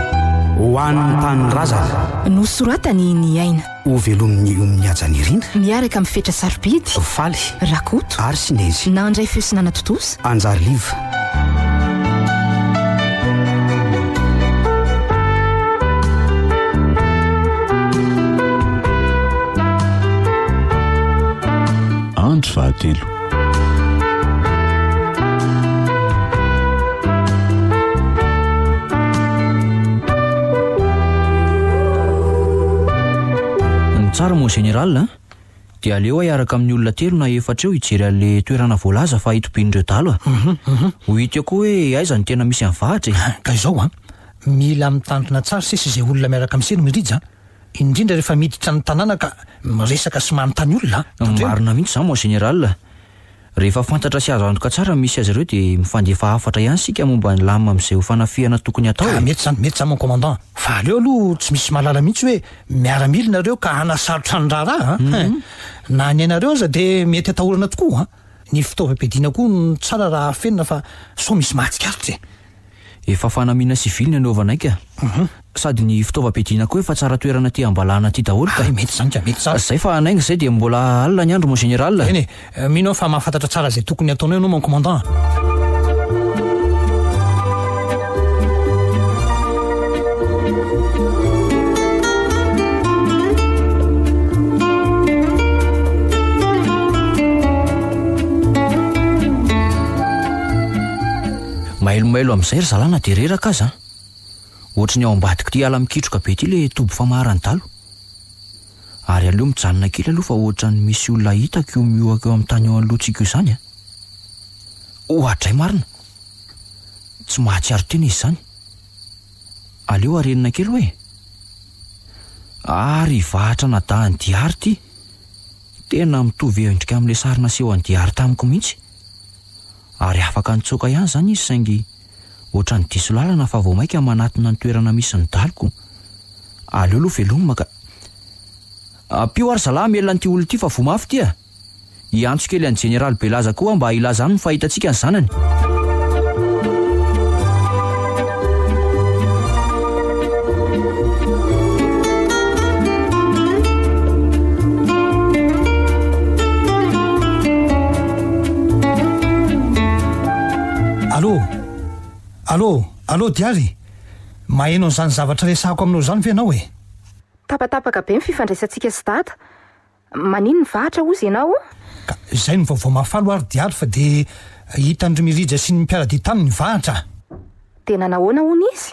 Ho an'ny tanindrazana. Nosoratany ny aina. Ho velomin'ny omin'ny haja niriana. Niaraka amin'ny fetra sarobidy. Faly. Rakoto. Ary Sinezy. Nandray feo sy nanatontosa. Anjary Live. Andry fahatelo. tsara mon général a, de aleo hiaraka amin'ny olona telo na efatra eo hijery an'le toerana voalaza fa hitobian'ireo dahalo a. Mhm, mhm. Ho hita eo koa hoe aiza no tena misy an'vahatra e. Ka izao an, mila mitandrina tsara sisa izay olona miaraka miseno mirija an. Indrindra rehefa miditra ny tanàna ka miresaka sy manontany olona an! Tandremo. Marina mihitsy izany mon général. Rehefa fantatra sy azo antoka tsara ny misy azy ireo dia mifandefa hafatra ihany isika momba ny lamina amin'izay ho fanafihana tokony hatao Ka e! mety izany, mety izany mon commandant. Fa aleo aloha tsy misy mahalala mihitsy hoe miaramila nareo ka hanasarotra ny raharaha an! Hein! Na ny anareo aza dia mety atahorana tokoa an! Ny fitaovam-piadiana koa no tsara raha afenina fa sao misy mahatsikaritra e! Efa fanamiana sivily ny anaovanay ka. Sady ny fitaovam-piadiana koa efa tsara toerana aty am-balahana aty daholo ka. Hay, mety izany ka, mety tsara. Zay fa nainga izay dia mbola alina ny andro mon général. Eny e, mino aho fa mahafantatra tsara izay tokony hataonao ianao mon commandant a. Mailomailo amin'izay ry zalahy na dia reraka aza an! Ohatry ny ao ambadik'ity ala mikitroka be ity ilay toby famaharan'ny dalo. Ary aleo mijanona kely aloha fa ohatra ny misy olona hitako io mihohaka eo amin'ny tany eo anoloantsika io izany an! Oadray marina! Tsy mahatsiaro tena izy izany. Aleo arenina kely hoe! Ary hivahatra anadahin'i Diary ity! Tena mitovy endrika amin'ilay sary nasehon'i Diary tamiko mihitsy. ary afaka nitsoaka ihany izany izy saingy ohatran'ny diso lalana fa vao maika manatona ny toerana misy ny daliko. Aleo aloha velomina ka. Ampio ary zalahy hamelona an'ity olona ity fa voa mafy ity a! Hiantso kely an'i Jeneraly Belaza koa aho mba hilaza aminy fa hitantsika ny zanany. Allo! Allo! Allo Diary! Maheno an'izany zavatra resahako aminao izany ve ianao e? Tapatapaka be ny fifandraisantsika sy Dada. Manino ny vahatra hozy ianao? Ka izay no vaovao mahafaly ho'a ry Diary fa dia hitan'i Ry Mirija sy ny mpiara-dia taminy ny vahatra. Dia nanao ahoana hono izy?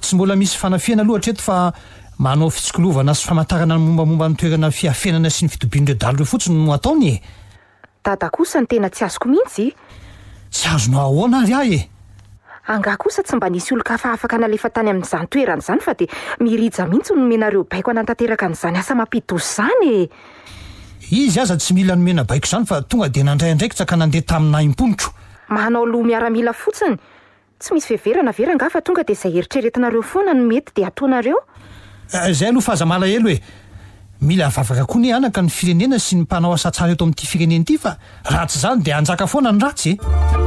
Tsy mbola misy fanafihana aloha hatreto fa manao fitsikilovana sy famantarana ny mombamomba ny toerana fiafenana sy ny fitobian'ireo dahalo ireo fotsiny no ataony e! Dada kosa no tena tsy azoko mihitsy e! Tsy azonao ahoana ary ahy e! Angaha kosa tsy mba nisy olon-kafa afaka nalefa tany amin'izany toerana izany fa dia mirija mihitsy no nomenareo baiko hanantanteraka an'izany asa mampidi-doza izany e! Izy aza tsy mila nomena baiko izany fa tonga dia nandray andraikitra ka nandeha tamin'ahy mponitro. Manao loha miaramila fotsiny! Tsy misy fiheverana ve rangah fa tonga dia izay eritreretinareo foana no mety dia ataonareo? Izay aloha f'aza malahelo e! Mila mivavaka koa anie anaka ny firenena sy ny mpanao asa tsara eto amin'ity firenena ity fa raha tsy izany dia hanjaka foana ny ratsy e!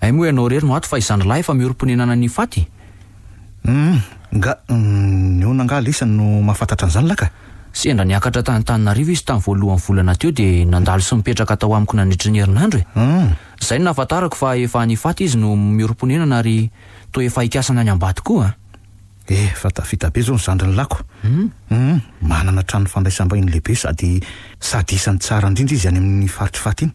Hay moa ianao irery no ato fa izany lahy efa miorim-ponenana ny faty e! Humm! Nga, nihaona angaha Lisa no mahafantatra an'izany laka? Sendra niakatra tany Antananarivo izy tamin'ny voalohan'ny volana teo dia nandalo sy nipetraka tao amiko nandritry ny herinandro e! Humm! Izay no nahafantarako fa efa any Ifaty izy no miorim-ponenana ary toa efa hikasana any ambady koa an! Efa tafita be izao ny zandriny lako! Humm! Manana trano fandraisam-bahiny lehibe sady sady isan'ny tsara indrindra izy any amin'ny faritry Ifaty iny!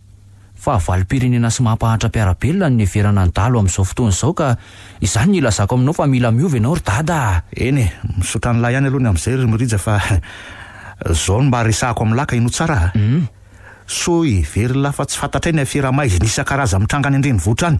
Fahavalom-pirenena sy mampahantra mpiara-belona ny niheverana ny dahalo amin'izao fotoana izao ka izany no ilazako aminao fa mila miova ianao ry dada a! Eny e, misaotra an'lah ihany aloha ny amin'izay ry Mirija fa izao no mba resahako amin'lah ka hino tsara a! Soa heverin'lah fa tsy fantatray ny afera maizina isan-karazany mitranga any an-drenivohitra any.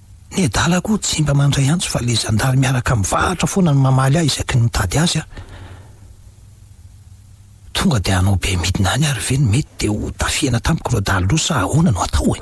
Ny adala koa tsy mba mandray antso fa ilay zandary miaraka mivahatra foana no mamaly ahy isaky ny mitady azy aho. Tonga dia hanao be midina any ary ve ny mety dia ho tafihana tamiko ireo dahalo roa sa ahoana no atao e?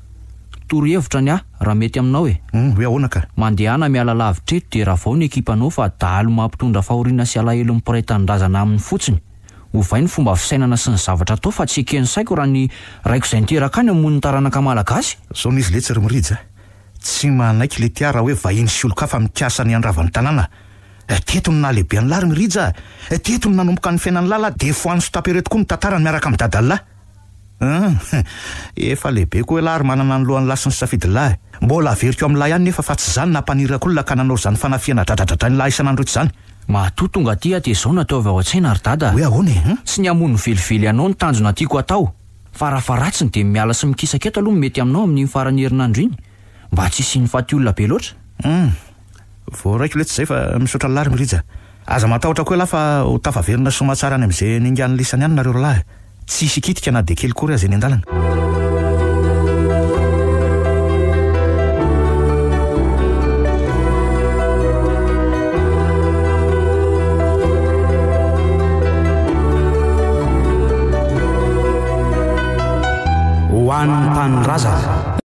Toro hevitra ny ahy raha mety aminao e! Humm hoe ahoana ka? Mandehana miala lavitra eto dia ravao ny ekipanao fa dahalo mampitondra fahoriana sy alahelon'ny mpiray tanindrazana aminy fotsiny. Ovay ny fomba fisainana sy ny zavatra atao fa tsy eken'ny saiko raha ny raiko izay niteraka any hamono ny taranaka malagasy. Zao n'izy letsy ry Mirija a! Tsy manaiky le tia raha hoe vahiny sy olon-kafa mikasa ny handrava ny tanàna. Eh teto no nahalehibe an'lah ry Mirija a! Eh teto no nanomboka ny fiainan'lah lah! Dia foano sy tapero eto koa ny tantarany miaraka amin'i Dadalahy. Humm, efa lehibe koa ialahy ary manana ny lohany lahy sy ny safidy lahy. Mbola averiko amin'ny lahy ihany nefa fa tsy izany nampaniraka olona ka nanao izany fanafihana dradradradrain'ny lahy isan'andro itsy izany. Matoa tonga aty aho dia izao no ataovy ao an-tsaina ry dada a! Hoe ahoana e? Humm. Tsy ny hamono velively anao no tanjona tiako hatao. Farafaharatsiny dia ny miala sy mikisaka eto aloha no mety aminao amin'iny faran'ny herinandro iny mba tsy hisian'ny fatiolona be loatra. Humm. Voaraiko letsy zay fa misaotra largny Rija. Aza matahotra koa elah fa ho tafaverina soa aman-tsara any amin'izay ningan'ny lisany any nareo rolahy. Tsy hisy hikitika na dia kely kory aza eny an-dalana. Ho an'ny tanindrazana.